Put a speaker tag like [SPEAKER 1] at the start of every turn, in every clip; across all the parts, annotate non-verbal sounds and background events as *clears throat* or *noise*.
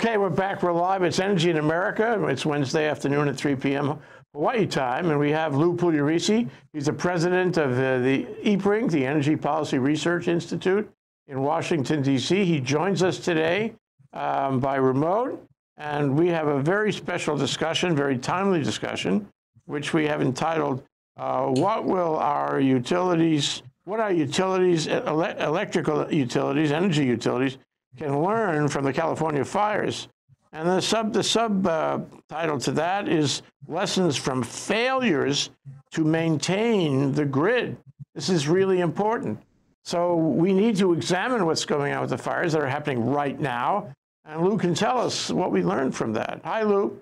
[SPEAKER 1] Okay, we're back. We're live. It's Energy in America. It's Wednesday afternoon at 3 p.m. Hawaii time, and we have Lou Pugliaresi. He's the president of the, the EPRINC, the Energy Policy Research Institute in Washington, D.C. He joins us today um, by remote, and we have a very special discussion, very timely discussion, which we have entitled, uh, What Will Our Utilities, What Are Utilities, ele Electrical Utilities, Energy Utilities, can learn from the California fires. And the sub the sub uh, title to that is lessons from failures to maintain the grid. This is really important. So we need to examine what's going on with the fires that are happening right now. And Lou can tell us what we learned from that. Hi, Lou.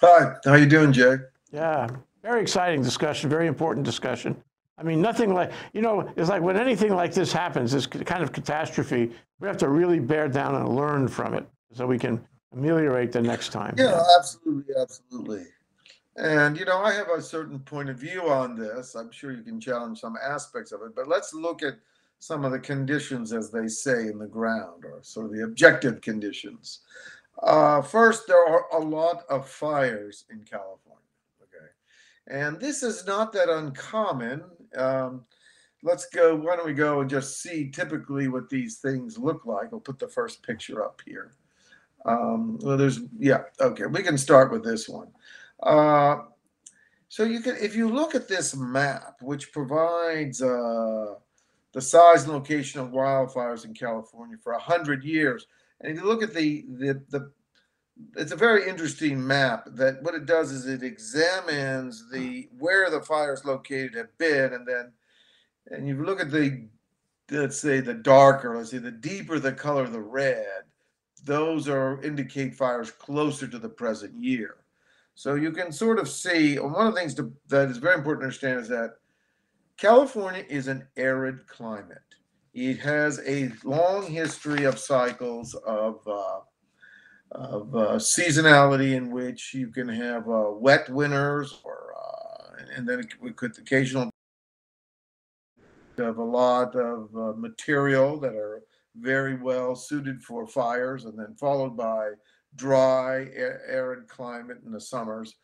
[SPEAKER 2] Hi, how you doing, Jay?
[SPEAKER 1] Yeah, very exciting discussion, very important discussion. I mean, nothing like, you know, it's like when anything like this happens, this kind of catastrophe, we have to really bear down and learn from it so we can ameliorate the next time.
[SPEAKER 2] Yeah, absolutely, absolutely. And, you know, I have a certain point of view on this. I'm sure you can challenge some aspects of it, but let's look at some of the conditions, as they say, in the ground, or sort of the objective conditions. Uh, first, there are a lot of fires in California. Okay. And this is not that uncommon um, let's go. Why don't we go and just see typically what these things look like? I'll put the first picture up here. Um, well, there's yeah. Okay, we can start with this one. Uh, so you can, if you look at this map, which provides uh, the size and location of wildfires in California for a hundred years, and if you look at the the the it's a very interesting map that what it does is it examines the where the fires located have been and then and you look at the let's say the darker let's say the deeper the color the red those are indicate fires closer to the present year. So you can sort of see and one of the things to, that is very important to understand is that california is an arid climate. It has a long history of cycles of uh, of uh, seasonality in which you can have uh, wet winters or uh, and then we could occasional have a lot of uh, material that are very well suited for fires and then followed by dry arid climate in the summers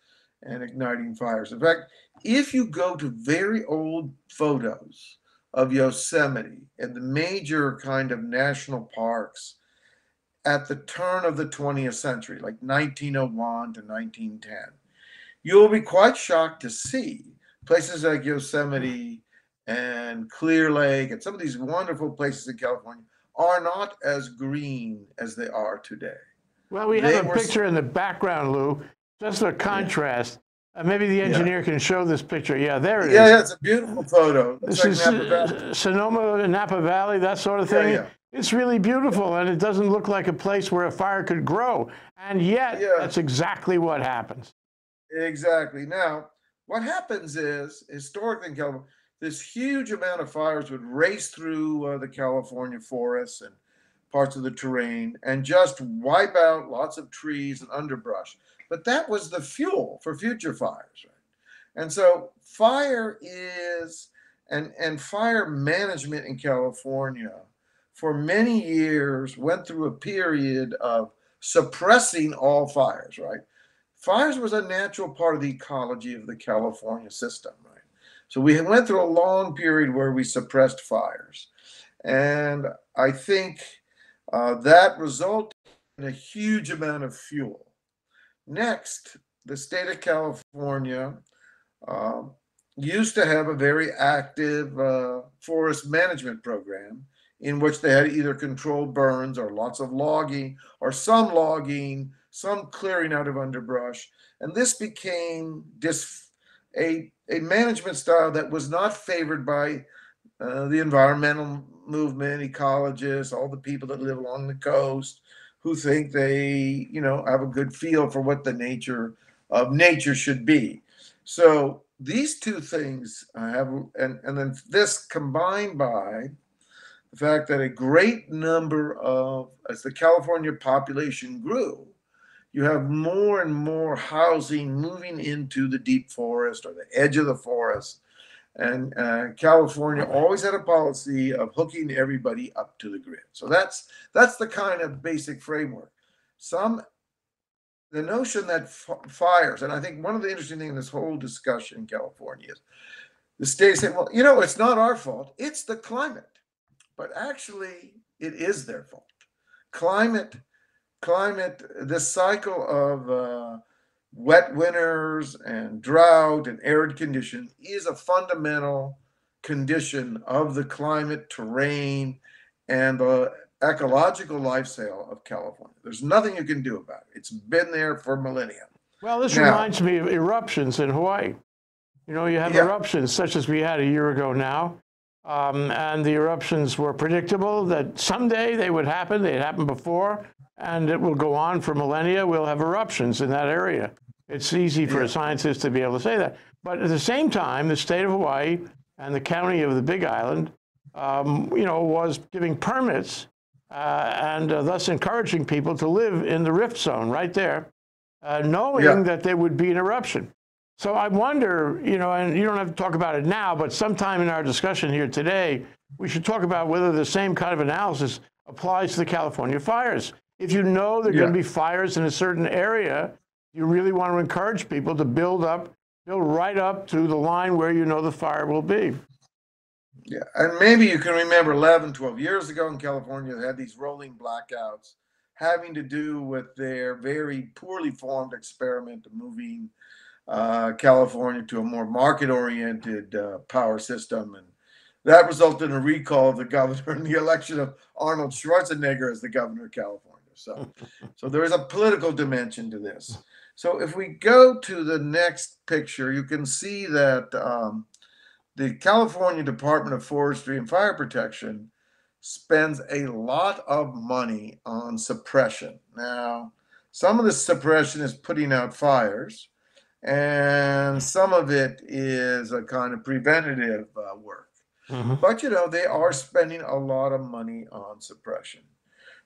[SPEAKER 2] and igniting fires. In fact if you go to very old photos of yosemite and the major kind of national parks at the turn of the 20th century, like 1901 to 1910, you'll be quite shocked to see places like Yosemite and Clear Lake and some of these wonderful places in California are not as green as they are today.
[SPEAKER 1] Well, we have a picture in the background, Lou, just a contrast. Yeah. Uh, maybe the engineer yeah. can show this picture. Yeah, there it
[SPEAKER 2] yeah,
[SPEAKER 1] is.
[SPEAKER 2] yeah, it's a beautiful photo.
[SPEAKER 1] This like is Napa Sonoma, Napa Valley, that sort of thing. Yeah, it's really beautiful, and it doesn't look like a place where a fire could grow. And yet, yeah. that's exactly what happens.
[SPEAKER 2] Exactly. Now, what happens is, historically in California, this huge amount of fires would race through uh, the California forests and parts of the terrain and just wipe out lots of trees and underbrush. But that was the fuel for future fires, right? And so fire is and and fire management in California for many years went through a period of suppressing all fires, right? Fires was a natural part of the ecology of the California system, right? So we went through a long period where we suppressed fires. And I think uh, that resulted in a huge amount of fuel. Next, the state of California uh, used to have a very active uh, forest management program in which they had either controlled burns or lots of logging or some logging, some clearing out of underbrush. And this became dis- a, a management style that was not favored by uh, the environmental movement, ecologists, all the people that live along the coast who think they, you know, have a good feel for what the nature of nature should be. So these two things have, and, and then this combined by the fact that a great number of, as the California population grew, you have more and more housing moving into the deep forest or the edge of the forest. And uh, California always had a policy of hooking everybody up to the grid. So that's that's the kind of basic framework. some the notion that fires, and I think one of the interesting things in this whole discussion in California is the state saying, well, you know, it's not our fault, it's the climate. But actually, it is their fault. Climate, climate, this cycle of uh, wet winters and drought and arid conditions is a fundamental condition of the climate, terrain, and the ecological lifestyle of California. There's nothing you can do about it. It's been there for millennia.
[SPEAKER 1] Well, this
[SPEAKER 2] Now-
[SPEAKER 1] reminds me of eruptions in Hawaii. You know, you have
[SPEAKER 2] Yeah.
[SPEAKER 1] eruptions such as we had a year ago now. Um, and the eruptions were predictable that someday they would happen. They had happened before, and it will go on for millennia. We'll have eruptions in that area. It's easy for a scientist to be able to say that. But at the same time, the state of Hawaii and the county of the Big Island, um, you know, was giving permits uh, and uh, thus encouraging people to live in the rift zone right there, uh, knowing
[SPEAKER 2] Yeah.
[SPEAKER 1] that there would be an eruption. So I wonder, you know, and you don't have to talk about it now, but sometime in our discussion here today, we should talk about whether the same kind of analysis applies to the California fires. If you know there are going to be fires in a certain area, you really want to encourage people to build up, build right up to the line where you know the fire will be.
[SPEAKER 2] Yeah, and maybe you can remember 11, 12 years ago in California, they had these rolling blackouts having to do with their very poorly formed experiment of moving uh, California to a more market oriented uh, power system. And that resulted in a recall of the governor and the election of Arnold Schwarzenegger as the governor of California. So, *laughs* so there is a political dimension to this. So if we go to the next picture, you can see that. Um, the California Department of Forestry and Fire Protection spends a lot of money on suppression. Now, some of the suppression is putting out fires, and some of it is a kind of preventative uh, work.
[SPEAKER 1] Mhm.
[SPEAKER 2] But you know, they are spending a lot of money on suppression.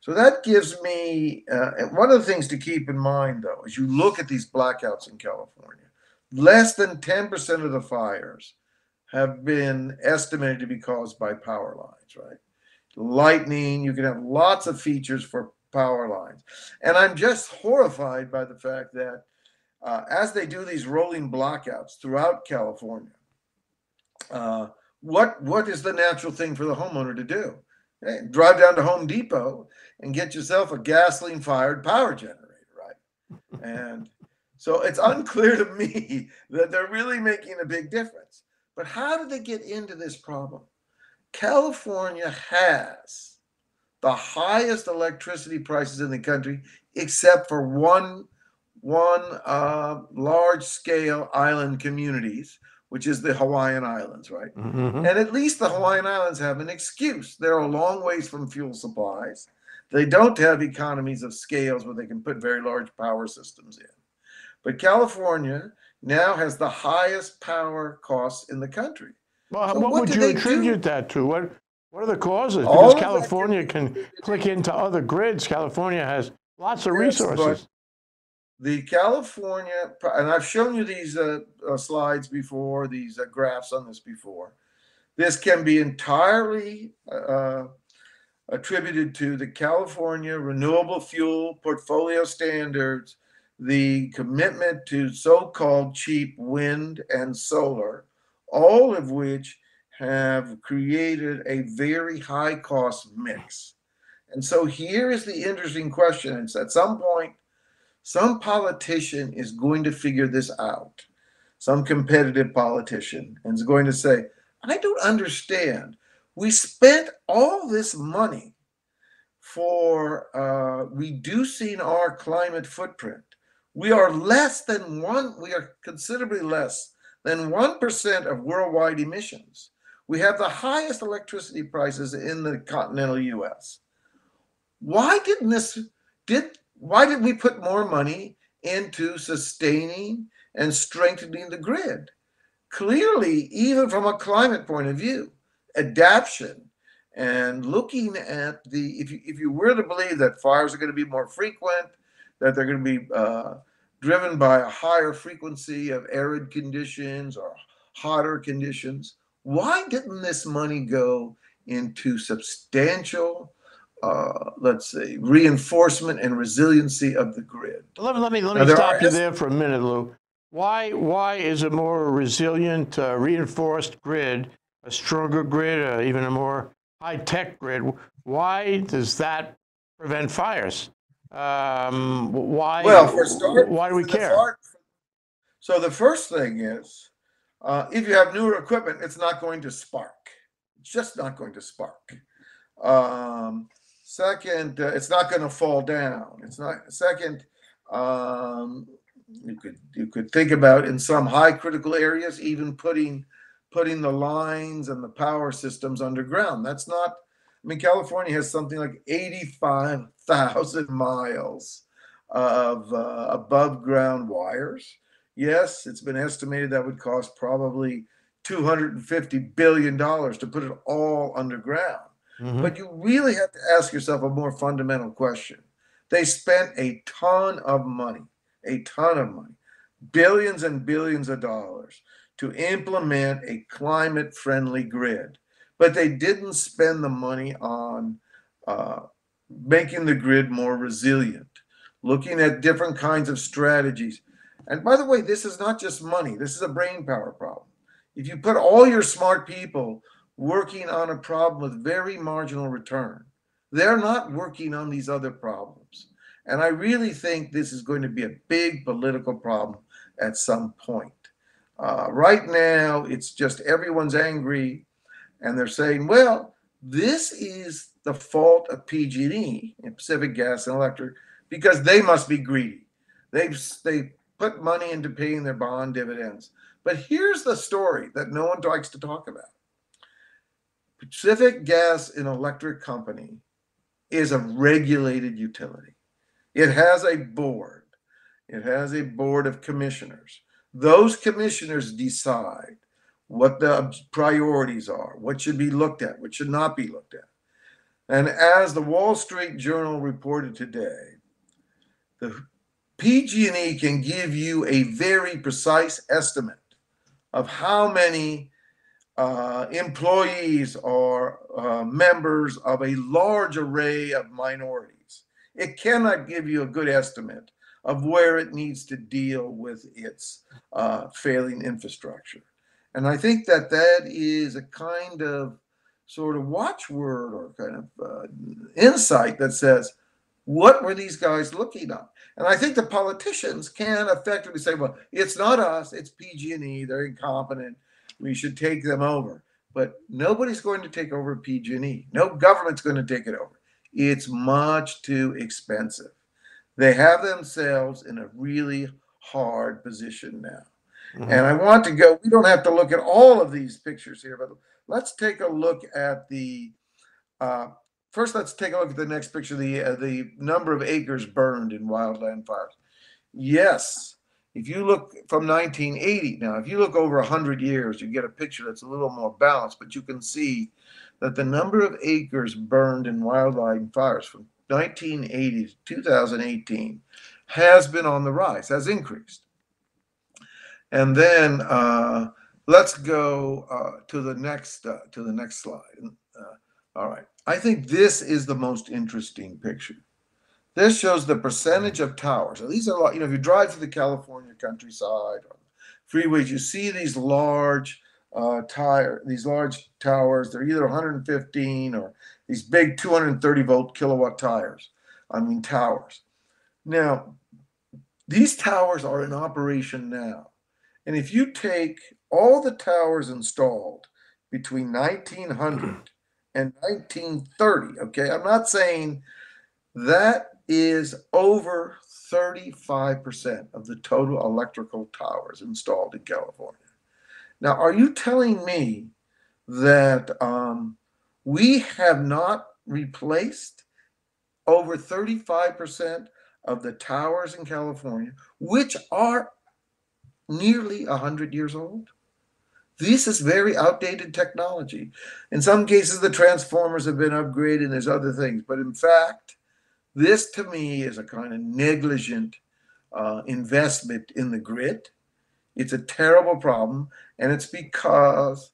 [SPEAKER 2] So that gives me uh, one of the things to keep in mind, though, as you look at these blackouts in California, less than 10% of the fires have been estimated to be caused by power lines, right? Lightning, you can have lots of features for power lines. And I'm just horrified by the fact that uh, as they do these rolling blockouts throughout California, uh, what what is the natural thing for the homeowner to do? Hey, drive down to Home Depot and get yourself a gasoline fired power generator, right? *laughs* and so it's unclear to me *laughs* that they're really making a big difference. But how did they get into this problem? California has the highest electricity prices in the country, except for one one uh, large scale island communities, which is the Hawaiian Islands, right?
[SPEAKER 1] Mhm.
[SPEAKER 2] And at least the Hawaiian Islands have an excuse. They're a long ways from fuel supplies. They don't have economies of scales where they can put very large power systems in. But California now has the highest power costs in the country.
[SPEAKER 1] Well,
[SPEAKER 2] So
[SPEAKER 1] what,
[SPEAKER 2] what
[SPEAKER 1] would you
[SPEAKER 2] they do?
[SPEAKER 1] attribute that to? What What are the causes? Because California
[SPEAKER 2] can
[SPEAKER 1] can click into other grids. California has lots of
[SPEAKER 2] Yes,
[SPEAKER 1] resources.
[SPEAKER 2] The California, and I've shown you these uh, uh, slides before, these uh, graphs on this before. This can be entirely uh, attributed to the California Renewable Fuel Portfolio Standards, the commitment to so called cheap wind and solar, all of which have created a very high cost mix. And so here is the interesting question. It's at some point, some politician is going to figure this out, some competitive politician, and is going to say, I don't understand. We spent all this money for uh, reducing our climate footprint. We are less than one, we are considerably less than 1% of worldwide emissions. We have the highest electricity prices in the continental US. Why didn't this, did, why did we put more money into sustaining and strengthening the grid? Clearly, even from a climate point of view, adaptation and looking at the if you if you were to believe that fires are going to be more frequent, that they're going to be uh, driven by a higher frequency of arid conditions or hotter conditions, why didn't this money go into substantial uh, let's see, reinforcement and resiliency of the grid.
[SPEAKER 1] Let me, let me, let me stop
[SPEAKER 2] are
[SPEAKER 1] you there for a minute, Lou. Why, why is a more resilient, uh, reinforced grid, a stronger grid, uh, even a more high-tech grid, why does that prevent fires? Um, why?
[SPEAKER 2] Well, for start,
[SPEAKER 1] why do we care?
[SPEAKER 2] far- So the first thing is, uh, if you have newer equipment, it's not going to spark. It's just not going to spark. Um, second, uh, it's not going to fall down. It's not. Second, um, you could you could think about in some high critical areas, even putting putting the lines and the power systems underground. That's not. I mean, California has something like eighty-five thousand miles of uh, above ground wires. Yes, it's been estimated that would cost probably $250 billion to put it all underground.
[SPEAKER 1] Mhm.
[SPEAKER 2] But you really have to ask yourself a more fundamental question. They spent a ton of money, a ton of money, billions and billions of dollars to implement a climate friendly grid. But they didn't spend the money on uh, making the grid more resilient, looking at different kinds of strategies. And by the way, this is not just money, this is a brain power problem. If you put all your smart people working on a problem with very marginal return, they're not working on these other problems. And I really think this is going to be a big political problem at some point. Uh, right now, it's just everyone's angry and they're saying, well, this is the fault of PG&E, Pacific Gas and Electric, because they must be greedy. They've they put money into paying their bond dividends. But here's the story that no one likes to talk about. Pacific Gas and Electric Company is a regulated utility. It has a board. It has a board of commissioners. Those commissioners decide what the priorities are, what should be looked at, what should not be looked at. And as the Wall Street Journal reported today, the PG&E can give you a very precise estimate of how many uh, employees are uh, members of a large array of minorities. It cannot give you a good estimate of where it needs to deal with its uh, failing infrastructure. And I think that that is a kind of sort of watchword or kind of uh, insight that says, what were these guys looking at? And I think the politicians can effectively say, well, it's not us, it's PG&E, they're incompetent, we should take them over. But nobody's going to take over PG&E. No government's going to take it over. It's much too expensive. They have themselves in a really hard position now.
[SPEAKER 1] Mhm.
[SPEAKER 2] And I want to go, we don't have to look at all of these pictures here, but let's take a look at the, uh, first let's take a look at the next picture, the, uh, the number of acres burned in wildland fires. Yes, if you look from 1980, now if you look over 100 years, you get a picture that's a little more balanced, but you can see that the number of acres burned in wildland fires from 1980 to 2018 has been on the rise, has increased. And then uh, let's go uh, to the next uh, to the next slide. Uh, all right, I think this is the most interesting picture. This shows the percentage of towers. Now, these are a lot. You know, if you drive through the California countryside or freeways, you see these large uh, tire, these large towers. They're either 115 or these big 230 volt kilowatt tires. I mean towers. Now, these towers are in operation now. And if you take all the towers installed between 1900 and 1930, okay, I'm not saying that is over 35% of the total electrical towers installed in California. Now, are you telling me that um, we have not replaced over 35% of the towers in California, which are nearly 100 years old? This is very outdated technology. In some cases, the transformers have been upgraded and there's other things. But in fact, this to me is a kind of negligent uh, investment in the grid. It's a terrible problem. And it's because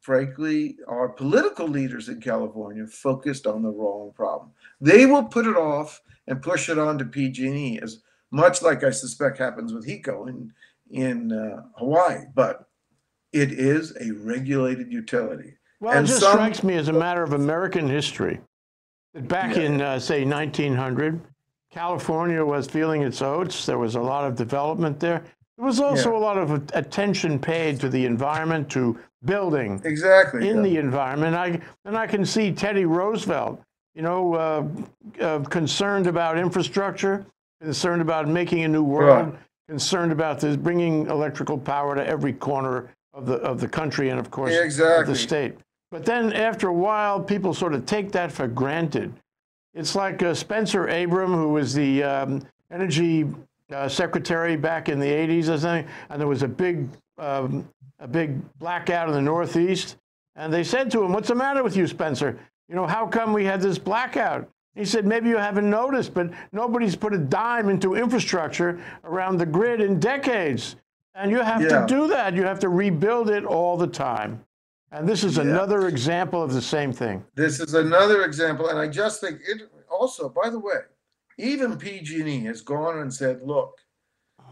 [SPEAKER 2] frankly, our political leaders in California focused on the wrong problem. They will put it off and push it on to PG&E, as much like I suspect happens with HECO in in uh, Hawaii. But it is a regulated utility.
[SPEAKER 1] Well,
[SPEAKER 2] And
[SPEAKER 1] it just
[SPEAKER 2] some-
[SPEAKER 1] strikes me as a matter of American history. Back
[SPEAKER 2] Yeah.
[SPEAKER 1] in, uh, say, 1900, California was feeling its oats. There was a lot of development there. There was also
[SPEAKER 2] Yeah.
[SPEAKER 1] a lot of attention paid to the environment, to building
[SPEAKER 2] Exactly.
[SPEAKER 1] in
[SPEAKER 2] Bill.
[SPEAKER 1] the environment. I, and I can see Teddy Roosevelt, you know, uh, uh, concerned about infrastructure, concerned about making a new world,
[SPEAKER 2] Right.
[SPEAKER 1] concerned about this, bringing electrical power to every corner of the of the country and of course of
[SPEAKER 2] Exactly.
[SPEAKER 1] the state. But then after a while, people sort of take that for granted. It's like uh, Spencer Abraham, who was the um, energy uh, secretary back in the 80s or something, and there was a big, um, a big blackout in the Northeast. And they said to him, What's the matter with you, Spencer? You know, how come we had this blackout? He said, Maybe you haven't noticed, but nobody's put a dime into infrastructure around the grid in decades. And you have
[SPEAKER 2] Yeah.
[SPEAKER 1] to do that. You have to rebuild it all the time. And this is another example of the same thing.
[SPEAKER 2] This is another example, and I just think it also, by the way, even PG&E has gone and said, look,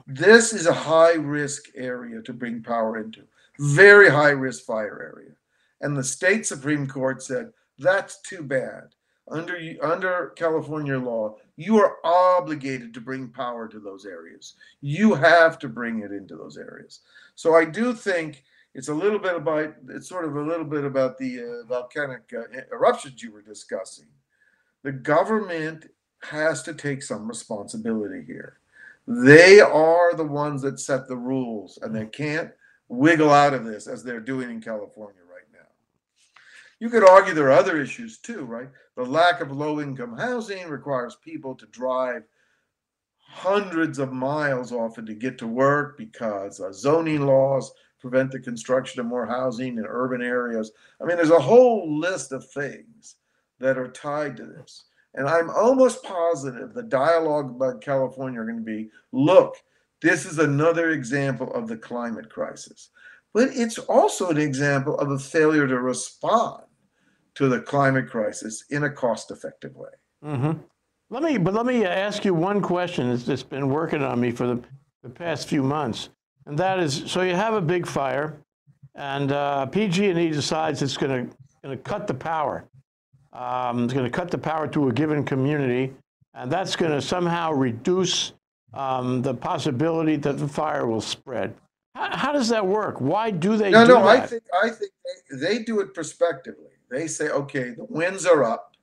[SPEAKER 2] this is a high risk area to bring power into, very high risk fire area. And the state Supreme Court said, that's too bad. Under under California law, you are obligated to bring power to those areas. You have to bring it into those areas. So I do think it's a little bit about it's sort of a little bit about the uh, volcanic uh, eruptions you were discussing. The government has to take some responsibility here. They are the ones that set the rules, and they can't wiggle out of this as they're doing in California right now. You could argue there are other issues too, right? The lack of low income housing requires people to drive hundreds of miles often to get to work because uh, zoning laws prevent the construction of more housing in urban areas. I mean, there's a whole list of things that are tied to this. And I'm almost positive the dialogue about California are going to be look, this is another example of the climate crisis. But it's also an example of a failure to respond to the climate crisis in a cost effective way.
[SPEAKER 1] hmm Let me, but let me ask you one question that's just been working on me for the, the past few months, and that is: so you have a big fire, and uh, PG&E decides it's going to cut the power. Um, it's going to cut the power to a given community, and that's going to somehow reduce um, the possibility that the fire will spread. How, how does that work? Why do they
[SPEAKER 2] No,
[SPEAKER 1] do
[SPEAKER 2] no, I think I think they, they do it prospectively. They say, okay, the winds are up,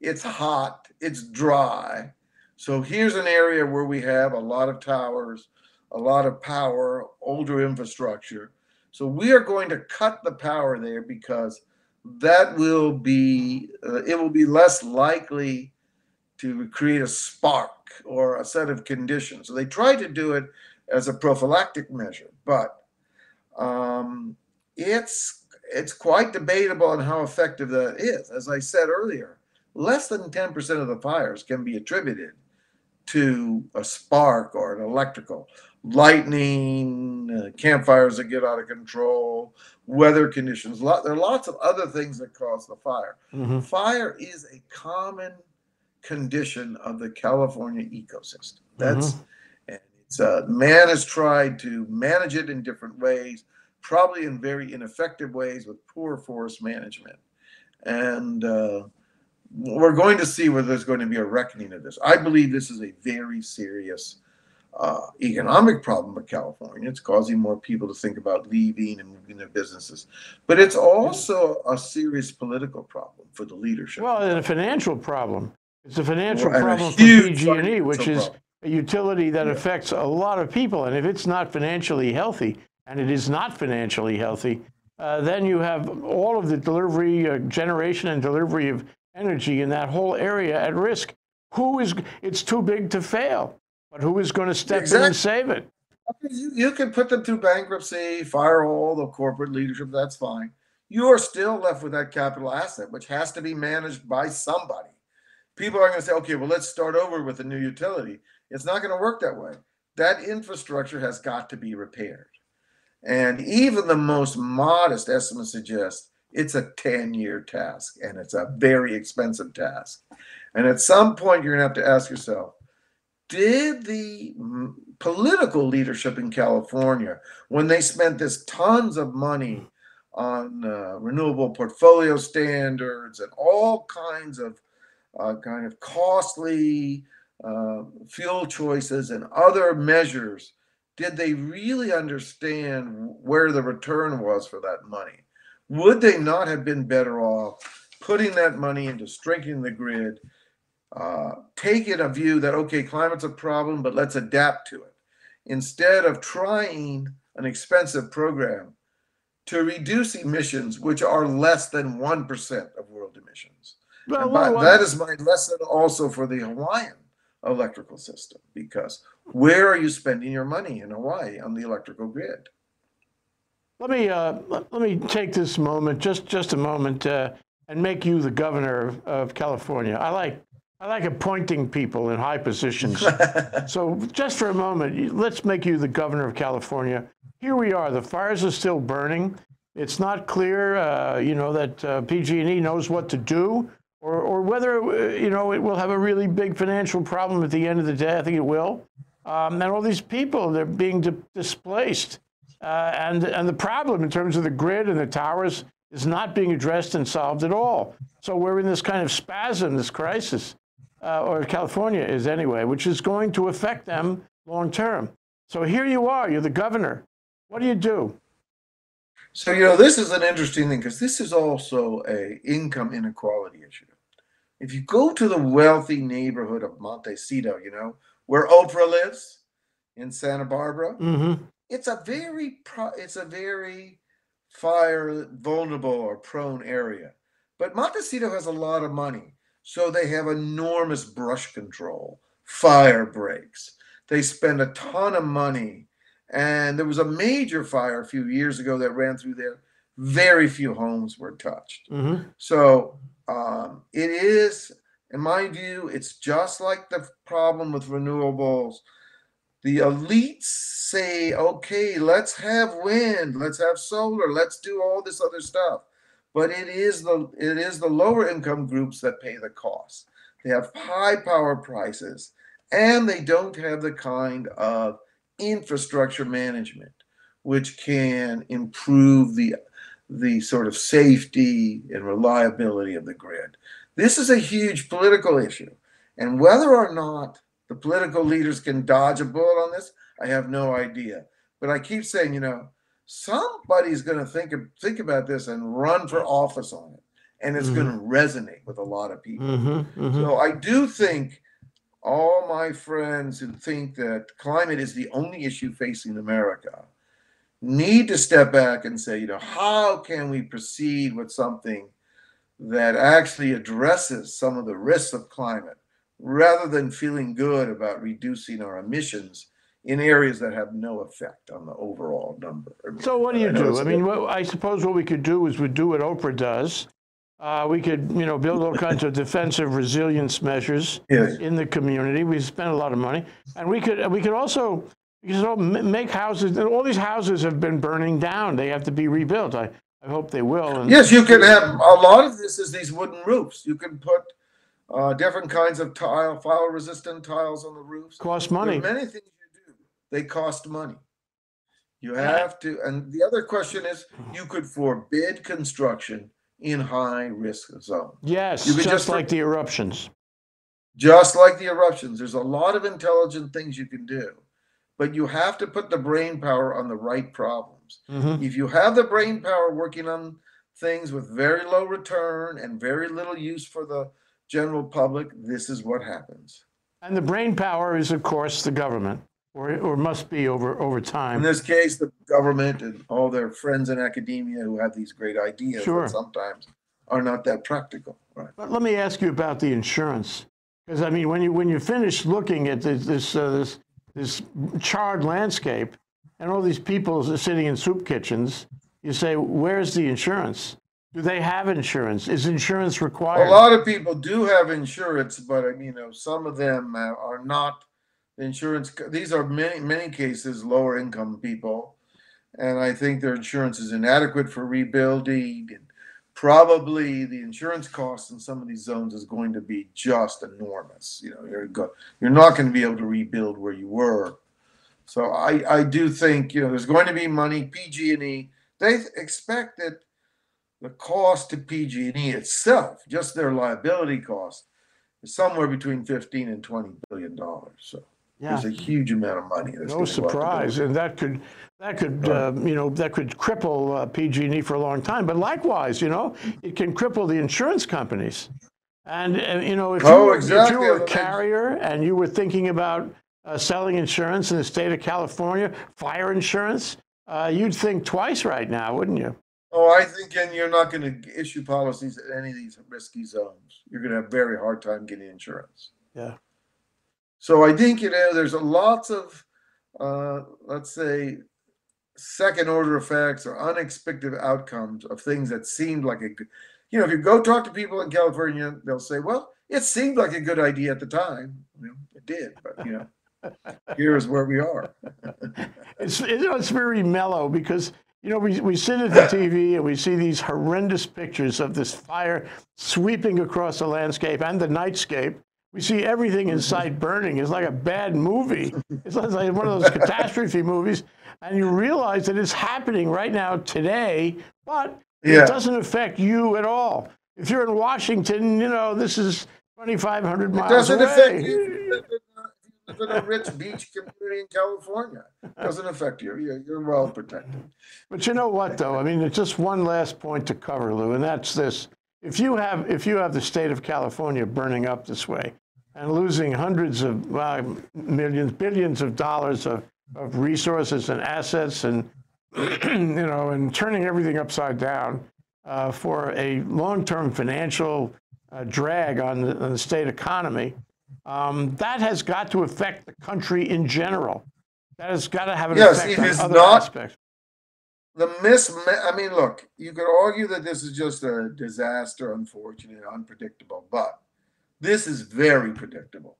[SPEAKER 2] it's hot, it's dry. So here's an area where we have a lot of towers, a lot of power, older infrastructure. So we are going to cut the power there because that will be uh, it will be less likely to create a spark or a set of conditions. So they try to do it as a prophylactic measure, but um, it's it's quite debatable on how effective that is. As I said earlier, less than 10% of the fires can be attributed to a spark or an electrical lightning, uh, campfires that get out of control, weather conditions. Lot, there are lots of other things that cause the fire.
[SPEAKER 1] Mhm.
[SPEAKER 2] Fire is a common condition of the California ecosystem. That's and it's uh, man has tried to manage it in different ways, probably in very ineffective ways with poor forest management. And uh, we're going to see whether there's going to be a reckoning of this. I believe this is a very serious uh, economic problem for California. It's causing more people to think about leaving and moving their businesses. But it's also a serious political problem for the leadership.
[SPEAKER 1] Well, and a financial problem. It's a financial
[SPEAKER 2] a
[SPEAKER 1] problem for PG&E, which is
[SPEAKER 2] problem.
[SPEAKER 1] a utility that
[SPEAKER 2] Yeah.
[SPEAKER 1] affects a lot of people. And if it's not financially healthy, and it is not financially healthy, uh, then you have all of the delivery, uh, generation and delivery of energy in that whole area at risk. Who is? It's too big to fail, but who is going to step in and save it?
[SPEAKER 2] You, you can put them through bankruptcy, fire all the corporate leadership, that's fine. You are still left with that capital asset, which has to be managed by somebody. People are going to say, okay, well, let's start over with a new utility. It's not going to work that way. That infrastructure has got to be repaired. And even the most modest estimates suggest it's a 10 year task and it's a very expensive task. And at some point, you're going to have to ask yourself did the political leadership in California, when they spent this tons of money on uh, renewable portfolio standards and all kinds of uh, kind of costly uh, fuel choices and other measures, did they really understand where the return was for that money? Would they not have been better off putting that money into strengthening the grid, uh, taking a view that, okay, climate's a problem, but let's adapt to it, instead of trying an expensive program to reduce emissions, which are less than 1% of world emissions? Well, well, well, that is my lesson also for the Hawaiian electrical system, because where are you spending your money in Hawaii on the electrical grid?
[SPEAKER 1] Let me uh, let, me take this moment, just just a moment, uh, and make you the governor of, of, California. I like I like appointing people in high positions. *laughs* so just for a moment, let's make you the governor of California. Here we are. The fires are still burning. It's not clear, uh, you know, that uh, PG&E knows what to do, or or whether uh, you know it will have a really big financial problem at the end of the day. I think it will. Um, and all these people, they're being di displaced. Uh, and, and the problem in terms of the grid and the towers is not being addressed and solved at all. So we're in this kind of spasm, this crisis, uh, or California is anyway, which is going to affect them long term. So here you are, you're the governor. What do you do?
[SPEAKER 2] So you know this is an interesting thing because this is also a income inequality issue. If you go to the wealthy neighborhood of Montecito, you know where Oprah lives in Santa Barbara,
[SPEAKER 1] mm-hmm
[SPEAKER 2] it's a very pro- it's a very fire vulnerable or prone area. But Montecito has a lot of money, so they have enormous brush control, fire breaks. They spend a ton of money, and there was a major fire a few years ago that ran through there. Very few homes were touched.
[SPEAKER 1] Mm-hmm.
[SPEAKER 2] So um, it is, in my view, it's just like the problem with renewables the elites say, okay, let's have wind, let's have solar, let's do all this other stuff. But it is the it is the lower income groups that pay the cost. They have high power prices and they don't have the kind of infrastructure management which can improve the the sort of safety and reliability of the grid. This is a huge political issue. And whether or not the political leaders can dodge a bullet on this. I have no idea. But I keep saying, you know, somebody's going to think of, think about this and run for office on it, and it's mm-hmm. going to resonate with a lot of people.
[SPEAKER 1] Mm-hmm, mm-hmm.
[SPEAKER 2] So I do think all my friends who think that climate is the only issue facing America need to step back and say, you know, how can we proceed with something that actually addresses some of the risks of climate rather than feeling good about reducing our emissions in areas that have no effect on the overall number.
[SPEAKER 1] So what do you do? I mean, what, I suppose what we could do is we do what Oprah does. Uh, we could, you know, build all kinds of defensive resilience measures
[SPEAKER 2] yes.
[SPEAKER 1] in the community. We spend a lot of money, and we could we could also we could make houses. All these houses have been burning down. They have to be rebuilt. I, I hope they will.
[SPEAKER 2] And, yes, you can have a lot of this is these wooden roofs. You can put uh, different kinds of tile, fire resistant tiles on the roofs.
[SPEAKER 1] Cost money.
[SPEAKER 2] There are many things you do. They cost money. You have to, and the other question is, you could forbid construction in high risk zones.
[SPEAKER 1] Yes, just, just like the eruptions.
[SPEAKER 2] Just like the eruptions, there's a lot of intelligent things you can do, but you have to put the brain power on the right problems.
[SPEAKER 1] Mm-hmm.
[SPEAKER 2] If you have the brain power working on things with very low return and very little use for the general public, this is what happens.
[SPEAKER 1] And the brain power is, of course, the government, or, or must be over, over time.
[SPEAKER 2] In this case, the government and all their friends in academia who have these great ideas
[SPEAKER 1] sure.
[SPEAKER 2] that sometimes are not that practical. Right.
[SPEAKER 1] But let me ask you about the insurance. Because, I mean, when you, when you finish looking at this, this, uh, this, this charred landscape and all these people sitting in soup kitchens, you say, where's the insurance? Do they have insurance? Is insurance required?
[SPEAKER 2] A lot of people do have insurance, but I mean, you know, some of them uh, are not insurance. These are many, many cases lower income people, and I think their insurance is inadequate for rebuilding. And probably the insurance costs in some of these zones is going to be just enormous. You know, you're go, you're not going to be able to rebuild where you were. So I I do think you know there's going to be money. PG&E they expect that the cost to PG&E itself, just their liability cost, is somewhere between 15 and 20 billion dollars. So
[SPEAKER 1] Yeah.
[SPEAKER 2] there's a huge amount of money.
[SPEAKER 1] No
[SPEAKER 2] gonna go out the door.
[SPEAKER 1] surprise, and that could, that could, uh, you know, that could cripple uh, PG&E for a long time. But likewise, you know, it can cripple the insurance companies. And, and you know, if you,
[SPEAKER 2] Oh,
[SPEAKER 1] were- if you were a carrier and you were thinking about uh, selling insurance in the state of California, fire insurance, uh, you'd think twice right now, wouldn't you?
[SPEAKER 2] Oh, I think, and you're not going to issue policies at any of these risky zones. You're going to have a very hard time getting insurance.
[SPEAKER 1] Yeah.
[SPEAKER 2] So I think you know there's a lots of, uh, let's say, second order effects or unexpected outcomes of things that seemed like a good. You know, if you go talk to people in California, they'll say, "Well, it seemed like a good idea at the time. You know, it did, but you know, *laughs* here's where we are." *laughs*
[SPEAKER 1] It's, you know, it's very mellow because, you know, we, we sit at the TV and we see these horrendous pictures of this fire sweeping across the landscape and the nightscape. We see everything in sight burning. It's like a bad movie. It's like one of those catastrophe movies. And you realize that it's happening right now today, but
[SPEAKER 2] Yeah.
[SPEAKER 1] it doesn't affect you at all. If you're in Washington, you know, this is 2,500
[SPEAKER 2] It
[SPEAKER 1] miles
[SPEAKER 2] doesn't
[SPEAKER 1] away.
[SPEAKER 2] affect you. Live in a- rich beach community in California. Doesn't affect you. You're, you're well protected.
[SPEAKER 1] But you know what, though? I mean, it's just one last point to cover, Lou, and that's this: if you have if you have the state of California burning up this way and losing hundreds of uh, millions, billions of dollars of, of resources and assets, and *clears throat* you know, and turning everything upside down uh, for a long-term financial uh, drag on the, on the state economy, um, that has got to affect the country in general. That has got to have an
[SPEAKER 2] Yes,
[SPEAKER 1] effect
[SPEAKER 2] it
[SPEAKER 1] on
[SPEAKER 2] is
[SPEAKER 1] other
[SPEAKER 2] not-
[SPEAKER 1] aspects.
[SPEAKER 2] The mis, I mean, look, you could argue that this is just a disaster, unfortunate, unpredictable, but this is very predictable.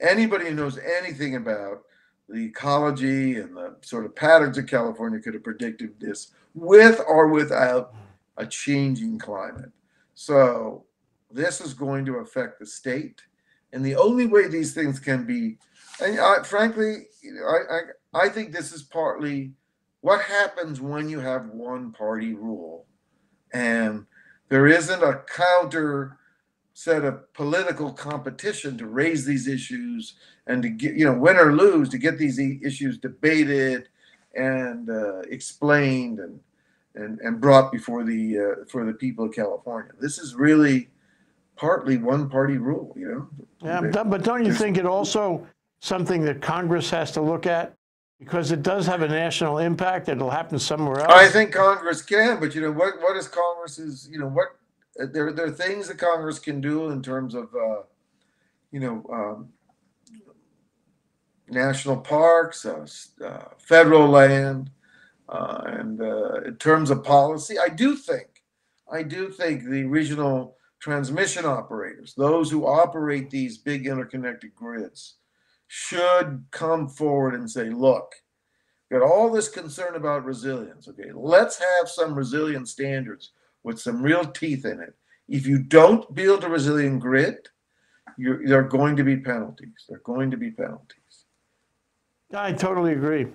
[SPEAKER 2] Anybody who knows anything about the ecology and the sort of patterns of California could have predicted this with or without a changing climate. So this is going to affect the state, and the only way these things can be, and I, frankly, you know, I, I I think this is partly what happens when you have one party rule and there isn't a counter set of political competition to raise these issues and to get you know win or lose to get these issues debated and uh, explained and and and brought before the uh, for the people of California. This is really partly one party rule, you know.
[SPEAKER 1] Yeah,
[SPEAKER 2] They-
[SPEAKER 1] but but don't you think it also something that Congress has to look at? Because it does have a national impact, it'll happen somewhere else.
[SPEAKER 2] I think Congress can, but you know what? What is Congress's? You know what? uh, There, there are things that Congress can do in terms of, uh, you know, um, national parks, uh, uh, federal land, uh, and uh, in terms of policy. I do think, I do think the regional transmission operators, those who operate these big interconnected grids, should come forward and say, look got all this concern about resilience. Okay, let's have some resilient standards with some real teeth in it. If you don't build a resilient grid, you're, there are going to be penalties. There are going to be penalties.
[SPEAKER 1] I totally agree.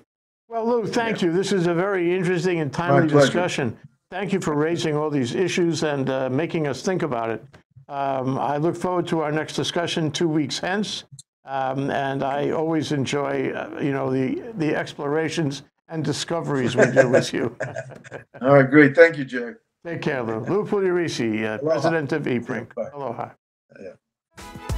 [SPEAKER 1] Well, Lou, thank you. This is a very interesting and timely discussion. Thank you for raising all these issues and uh, making us think about it. Um, I look forward to our next discussion two weeks hence. Um, and I always enjoy, uh, you know, the, the explorations and discoveries we do with you. *laughs*
[SPEAKER 2] All right, great. Thank you, Jack.
[SPEAKER 1] Take care, Lou. Lou Pugliaresi, uh, president of EPRINC. Aloha.
[SPEAKER 2] Yeah.